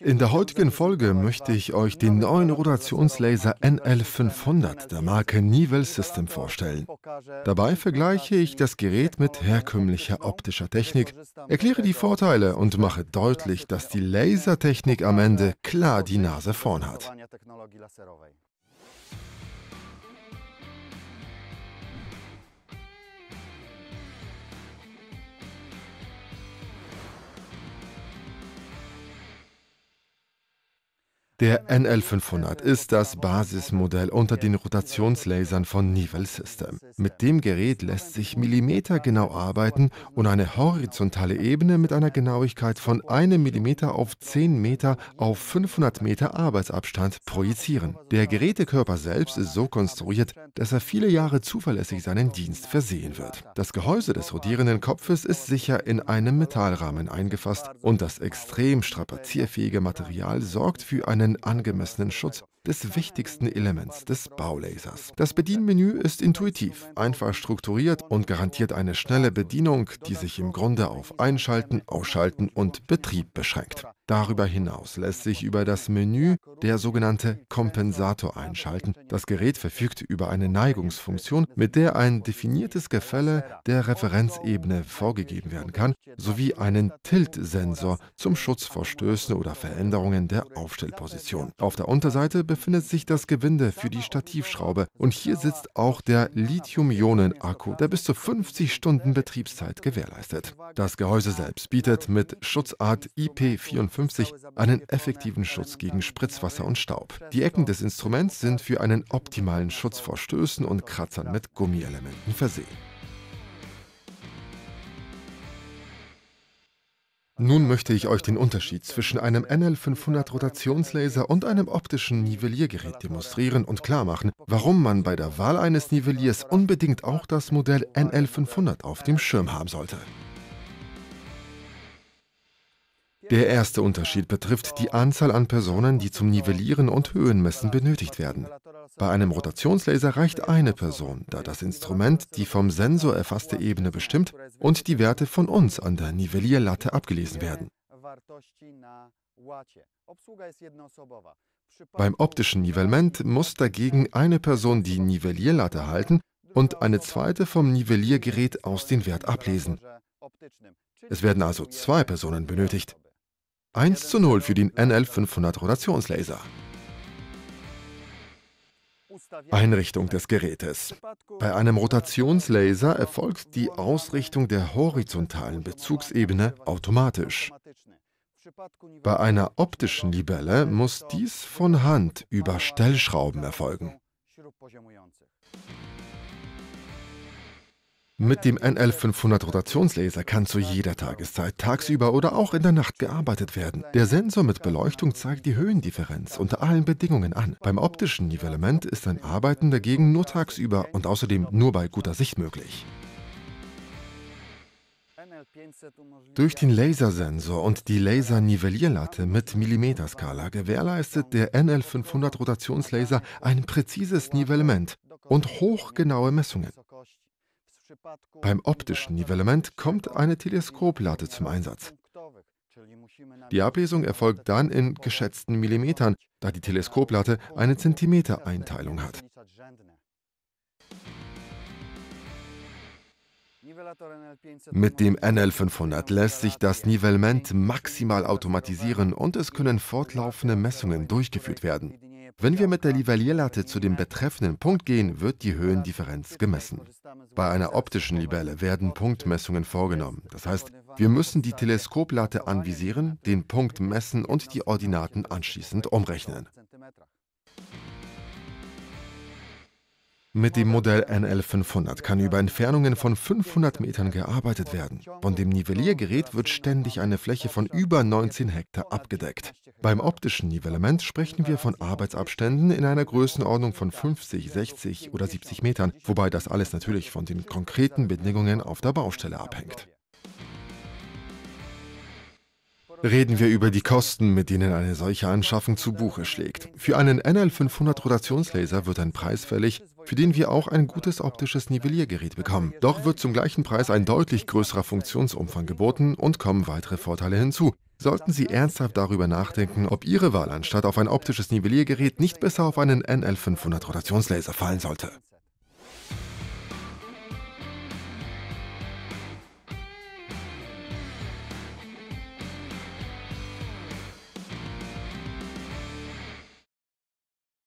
In der heutigen Folge möchte ich euch den neuen Rotationslaser NL500 der Marke Nivel System vorstellen. Dabei vergleiche ich das Gerät mit herkömmlicher optischer Technik, erkläre die Vorteile und mache deutlich, dass die Lasertechnik am Ende klar die Nase vorn hat. Der NL500 ist das Basismodell unter den Rotationslasern von Nivel System. Mit dem Gerät lässt sich millimetergenau arbeiten und eine horizontale Ebene mit einer Genauigkeit von 1 mm auf 10 Meter auf 500 Meter Arbeitsabstand projizieren. Der Gerätekörper selbst ist so konstruiert, dass er viele Jahre zuverlässig seinen Dienst versehen wird. Das Gehäuse des rotierenden Kopfes ist sicher in einem Metallrahmen eingefasst und das extrem strapazierfähige Material sorgt für einen einen angemessenen Schutz des wichtigsten Elements des Baulasers. Das Bedienmenü ist intuitiv, einfach strukturiert und garantiert eine schnelle Bedienung, die sich im Grunde auf Einschalten, Ausschalten und Betrieb beschränkt. Darüber hinaus lässt sich über das Menü der sogenannte Kompensator einschalten. Das Gerät verfügt über eine Neigungsfunktion, mit der ein definiertes Gefälle der Referenzebene vorgegeben werden kann, sowie einen Tilt-Sensor zum Schutz vor Stößen oder Veränderungen der Aufstellposition. Auf der Unterseite befindet sich das Gewinde für die Stativschraube und hier sitzt auch der Lithium-Ionen-Akku, der bis zu 50 Stunden Betriebszeit gewährleistet. Das Gehäuse selbst bietet mit Schutzart IP54 einen effektiven Schutz gegen Spritzwasser und Staub. Die Ecken des Instruments sind für einen optimalen Schutz vor Stößen und Kratzern mit Gummielementen versehen. Nun möchte ich euch den Unterschied zwischen einem NL500 Rotationslaser und einem optischen Nivelliergerät demonstrieren und klarmachen, warum man bei der Wahl eines Nivelliers unbedingt auch das Modell NL500 auf dem Schirm haben sollte. Der erste Unterschied betrifft die Anzahl an Personen, die zum Nivellieren und Höhenmessen benötigt werden. Bei einem Rotationslaser reicht eine Person, da das Instrument die vom Sensor erfasste Ebene bestimmt und die Werte von uns an der Nivellierlatte abgelesen werden. Beim optischen Nivellement muss dagegen eine Person die Nivellierlatte halten und eine zweite vom Nivelliergerät aus den Wert ablesen. Es werden also zwei Personen benötigt. 1 zu 0 für den NL500 Rotationslaser. Einrichtung des Gerätes. Bei einem Rotationslaser erfolgt die Ausrichtung der horizontalen Bezugsebene automatisch. Bei einer optischen Libelle muss dies von Hand über Stellschrauben erfolgen. Mit dem NL500 Rotationslaser kann zu jeder Tageszeit, tagsüber oder auch in der Nacht gearbeitet werden. Der Sensor mit Beleuchtung zeigt die Höhendifferenz unter allen Bedingungen an. Beim optischen Nivellement ist ein Arbeiten dagegen nur tagsüber und außerdem nur bei guter Sicht möglich. Durch den Lasersensor und die Lasernivellierlatte mit Millimeterskala gewährleistet der NL500 Rotationslaser ein präzises Nivellement und hochgenaue Messungen. Beim optischen Nivellement kommt eine Teleskoplatte zum Einsatz. Die Ablesung erfolgt dann in geschätzten Millimetern, da die Teleskoplatte eine Zentimeter-Einteilung hat. Mit dem NL500 lässt sich das Nivellement maximal automatisieren und es können fortlaufende Messungen durchgeführt werden. Wenn wir mit der Nivellierlatte zu dem betreffenden Punkt gehen, wird die Höhendifferenz gemessen. Bei einer optischen Libelle werden Punktmessungen vorgenommen. Das heißt, wir müssen die Teleskoplatte anvisieren, den Punkt messen und die Ordinaten anschließend umrechnen. Mit dem Modell NL500 kann über Entfernungen von 500 Metern gearbeitet werden. Von dem Nivelliergerät wird ständig eine Fläche von über 19 Hektar abgedeckt. Beim optischen Nivellement sprechen wir von Arbeitsabständen in einer Größenordnung von 50, 60 oder 70 Metern, wobei das alles natürlich von den konkreten Bedingungen auf der Baustelle abhängt. Reden wir über die Kosten, mit denen eine solche Anschaffung zu Buche schlägt. Für einen NL500 Rotationslaser wird ein Preis fällig, für den wir auch ein gutes optisches Nivelliergerät bekommen. Doch wird zum gleichen Preis ein deutlich größerer Funktionsumfang geboten und kommen weitere Vorteile hinzu. sollten Sie ernsthaft darüber nachdenken, ob Ihre Wahl anstatt auf ein optisches Nivelliergerät nicht besser auf einen NL500 Rotationslaser fallen sollte.